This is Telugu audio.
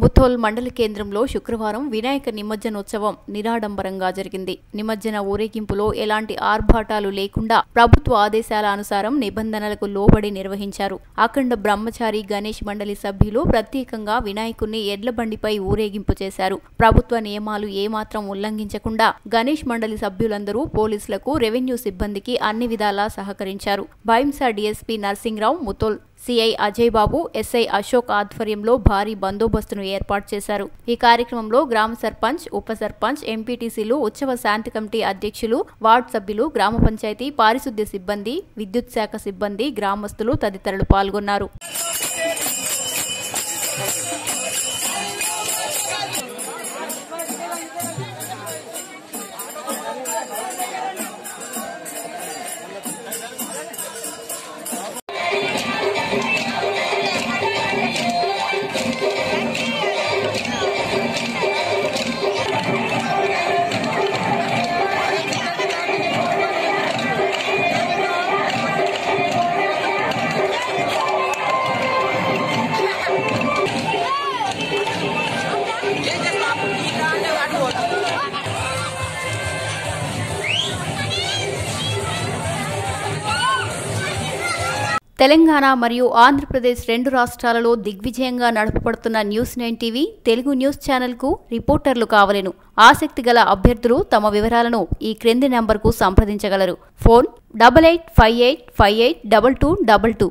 ముథోల్ మండల కేంద్రంలో శుక్రవారం వినాయక నిమజ్జనోత్సవం నిరాడంబరంగా జరిగింది. నిమజ్జన ఊరేగింపులో ఎలాంటి ఆర్భాటాలు లేకుండా ప్రభుత్వ ఆదేశాల అనుసారం నిబంధనలకు లోబడి నిర్వహించారు. అఖండ బ్రహ్మచారి గణేష్ మండలి సభ్యులు ప్రత్యేకంగా వినాయకుణ్ణి ఎడ్ల బండిపై ఊరేగింపు చేశారు. ప్రభుత్వ నియమాలు ఏమాత్రం ఉల్లంఘించకుండా గణేష్ మండలి సభ్యులందరూ పోలీసులకు రెవెన్యూ సిబ్బందికి అన్ని విధాలా సహకరించారు. Bhainsa DSP Narsingrao Mudhol CI Ajay Babu SI Ashok ఆధ్వర్యంలో భారీ బందోబస్తును ఏర్పాటు చేశారు. ఈ కార్యక్రమంలో గ్రామ సర్పంచ్ ఉప సర్పంచ్ ఎంపీటీసీలు ఉత్సవ శాంతి కమిటీ అధ్యక్షులు వార్డు సభ్యులు గ్రామ పంచాయతీ పారిశుద్ధ్య సిబ్బంది విద్యుత్ శాఖ సిబ్బంది గ్రామస్తులు తదితరులు పాల్గొన్నారు. తెలంగాణ మరియు ఆంధ్రప్రదేశ్ రెండు రాష్ట్రాలలో దిగ్విజయంగా నడపబడుతున్న news nine TV Telugu news ఛానల్కు రిపోర్టర్లు కావలేను. ఆసక్తి గల అభ్యర్థులు తమ వివరాలను ఈ క్రింది నెంబర్కు సంప్రదించగలరు. Phone double eight five eight five eight double two double two.